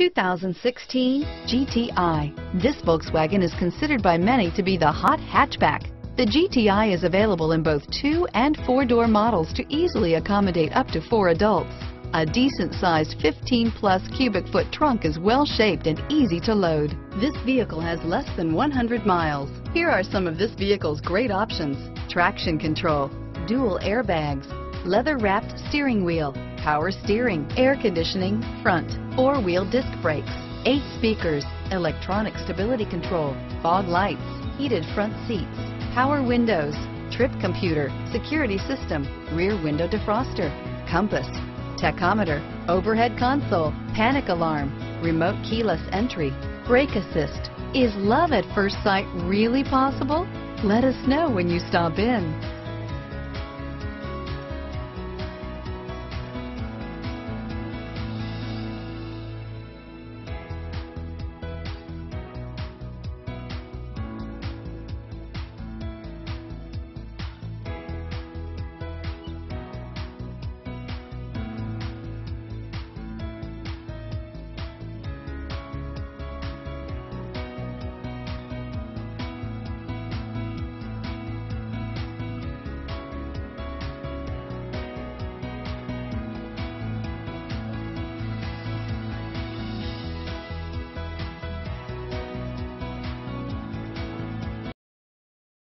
2016 GTI. This Volkswagen is considered by many to be the hot hatchback. The GTI is available in both two and four-door models to easily accommodate up to four adults. A decent-sized 15-plus cubic foot trunk is well-shaped and easy to load. This vehicle has less than 100 miles. Here are some of this vehicle's great options. Traction control, dual airbags, leather-wrapped steering wheel, power steering, air conditioning, front, four-wheel disc brakes, eight speakers, electronic stability control, fog lights, heated front seats, power windows, trip computer, security system, rear window defroster, compass, tachometer, overhead console, panic alarm, remote keyless entry, brake assist. Is love at first sight really possible? Let us know when you stop in.